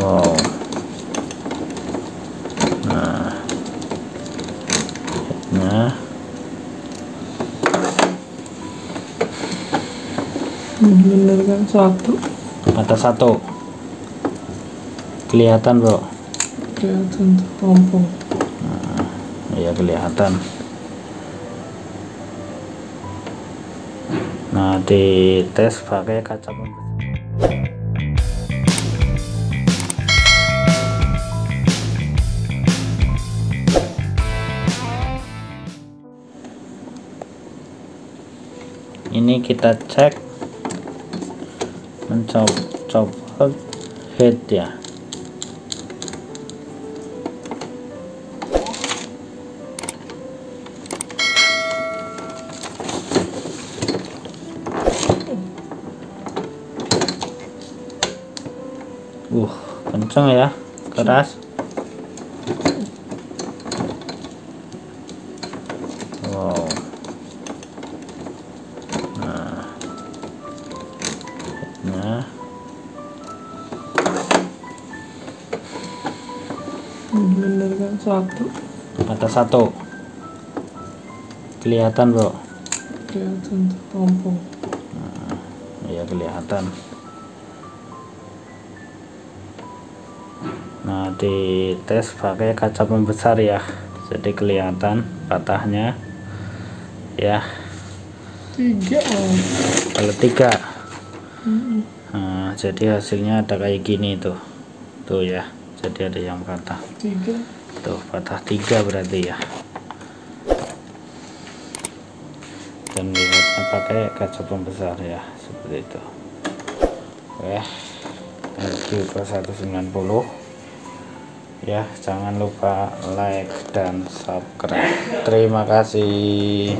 wow. Nah. Nah. Bener kan satu. Mata satu. Kelihatan bro? Kelihatan tuh pompong ya kelihatan. Nah di tes pakai kaca pembesar ini kita cek. Mencoba head ya. Uh kenceng ya. Keras nah. Bener kan satu. Mata satu. Kelihatan bro? Kelihatan pompong ya kelihatan. Nah di tes pakai kaca pembesar ya. Jadi kelihatan patahnya. Ya. Tiga. Kalau tiga Hmm, nah, jadi hasilnya ada kayak gini tuh. Tuh ya jadi ada yang patah. Tiga. Tuh patah tiga berarti ya. Dan lihatnya pakai kaca pembesar ya seperti itu. Oke thank you ke 190 ya jangan lupa like dan subscribe. Terima kasih